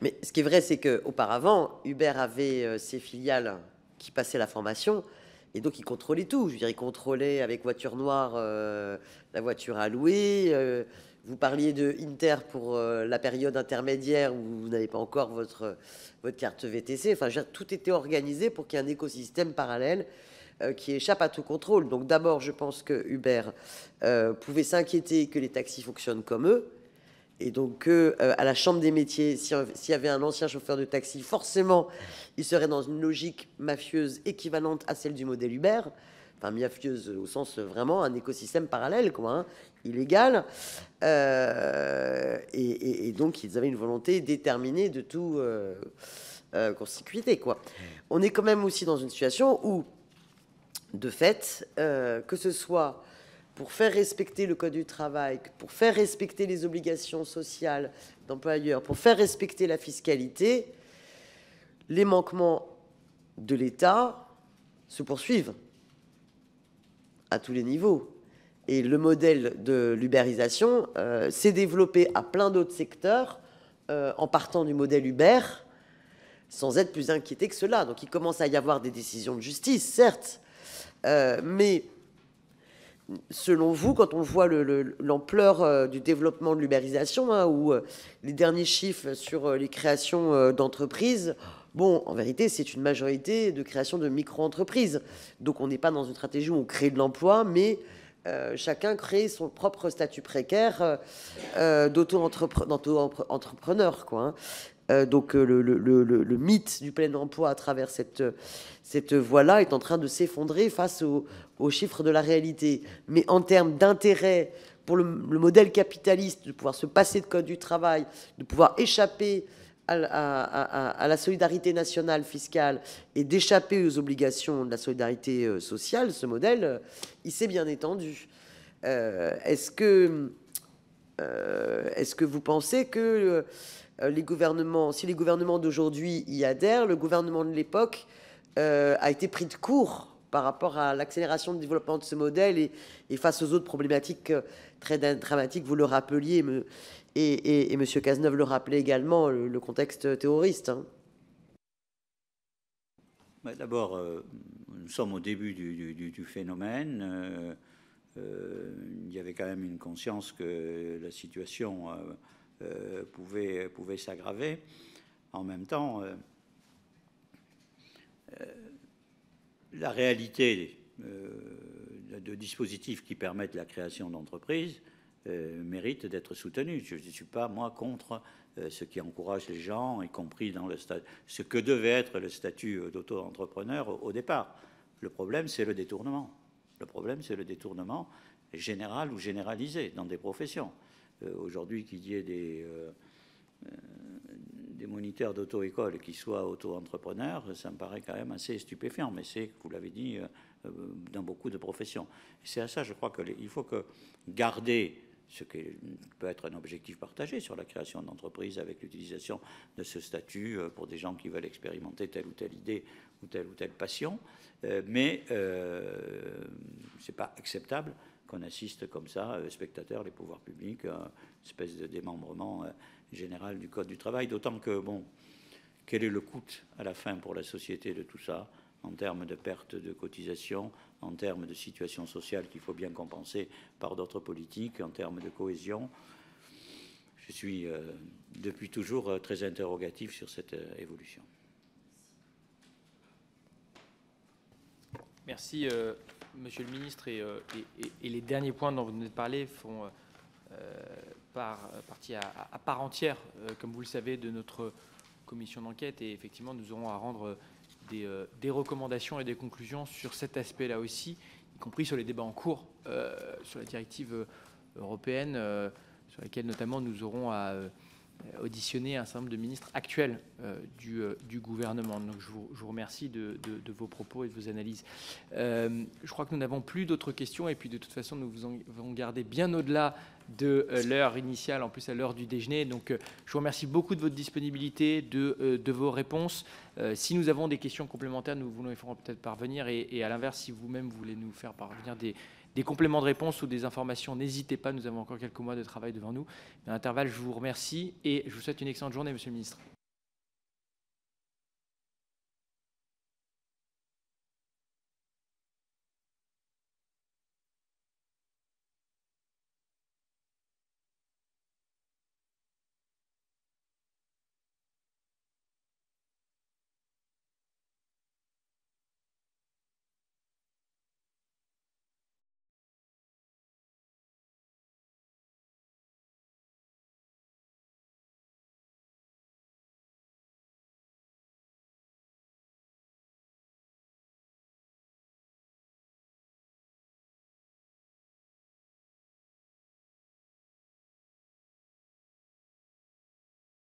Mais ce qui est vrai, c'est qu'auparavant, Uber avait ses filiales qui passaient la formation. Et donc, il contrôlait tout. Je veux dire, contrôlait avec voiture noire la voiture à louer. vous parliez de Inter pour la période intermédiaire où vous n'avez pas encore votre, votre carte VTC. Enfin, tout était organisé pour qu'il y ait un écosystème parallèle euh, qui échappe à tout contrôle. Donc d'abord, je pense que Uber euh, pouvait s'inquiéter que les taxis fonctionnent comme eux. Et donc, euh, à la Chambre des métiers, s'il y avait un ancien chauffeur de taxi, forcément, il serait dans une logique mafieuse équivalente à celle du modèle Uber. Enfin, mafieuse au sens vraiment un écosystème parallèle, quoi, hein, illégal. et, donc, ils avaient une volonté déterminée de tout euh, constituer. Quoi. On est quand même aussi dans une situation où de fait, euh, que ce soit pour faire respecter le Code du travail, pour faire respecter les obligations sociales d'employeurs, pour faire respecter la fiscalité, les manquements de l'État se poursuivent à tous les niveaux. Et le modèle de l'ubérisation euh, s'est développé à plein d'autres secteurs euh, en partant du modèle Uber, sans être plus inquiété que cela. Donc il commence à y avoir des décisions de justice, certes, euh, mais selon vous, quand on voit l'ampleur euh, du développement de l'ubérisation, hein, ou euh, les derniers chiffres sur les créations d'entreprises, bon, en vérité, c'est une majorité de création de micro-entreprises. Donc on n'est pas dans une stratégie où on crée de l'emploi, mais chacun crée son propre statut précaire d'auto-entrepreneur. Euh, donc euh, le, mythe du plein emploi à travers cette, voie-là est en train de s'effondrer face aux chiffres de la réalité. Mais en termes d'intérêt pour le, modèle capitaliste, de pouvoir se passer de code du travail, de pouvoir échapper à, la solidarité nationale fiscale et d'échapper aux obligations de la solidarité euh, sociale, ce modèle, il s'est bien étendu. est-ce que, est-ce que vous pensez que gouvernements, si les gouvernements d'aujourd'hui y adhèrent, le gouvernement de l'époque euh, a été pris de court par rapport à l'accélération du développement de ce modèle et, face aux autres problématiques euh, très dramatiques, vous le rappeliez, et, M. Cazeneuve le rappelait également, le, contexte terroriste. Hein. D'abord, nous sommes au début du, phénomène. il y avait quand même une conscience que la situation euh, pouvait, pouvait s'aggraver. En même temps, euh, euh, la réalité de dispositifs qui permettent la création d'entreprises mérite d'être soutenue. Je ne suis pas, moi, contre ce qui encourage les gens, y compris dans le ce que devait être le statut d'auto-entrepreneur au, départ. Le problème, c'est le détournement. Le problème, c'est le détournement général ou généralisé dans des professions. Euh, aujourd'hui qu'il y ait des, euh, euh, des moniteurs d'auto-école qui soient auto-entrepreneurs, ça me paraît quand même assez stupéfiant, mais c'est, vous l'avez dit, dans beaucoup de professions. C'est à ça, je crois qu'il faut garder ce qui peut être un objectif partagé sur la création d'entreprises avec l'utilisation de ce statut pour des gens qui veulent expérimenter telle ou telle idée ou telle ou telle passion. Mais ce n'est pas acceptable qu'on assiste comme ça, euh, spectateurs, les pouvoirs publics, une espèce de démembrement euh, général du Code du travail. D'autant que, bon, quel est le coût à la fin pour la société de tout ça en termes de perte de cotisation, en termes de situation sociale qu'il faut bien compenser par d'autres politiques, en termes de cohésion? Je suis euh, depuis toujours très interrogatif sur cette évolution. Merci, Monsieur le ministre, euh, et, les derniers points dont vous venez de parler font euh, partie à, part entière, euh, comme vous le savez, de notre commission d'enquête. Et effectivement, nous aurons à rendre des, recommandations et des conclusions sur cet aspect-là aussi, y compris sur les débats en cours sur la directive européenne, sur laquelle notamment nous aurons à euh, auditionner un certain nombre de ministres actuels euh, du, euh, du, gouvernement. Donc je vous, remercie de, vos propos et de vos analyses. je crois que nous n'avons plus d'autres questions et puis de toute façon nous vous allons garder bien au-delà de l'heure initiale, en plus à l'heure du déjeuner. Donc je vous remercie beaucoup de votre disponibilité, de, vos réponses. si nous avons des questions complémentaires, nous vous les ferons peut-être parvenir et, et à l'inverse, si vous-même voulez nous faire parvenir des des compléments de réponse ou des informations, n'hésitez pas, nous avons encore quelques mois de travail devant nous. À l'intervalle, je vous remercie et je vous souhaite une excellente journée, Monsieur le Ministre.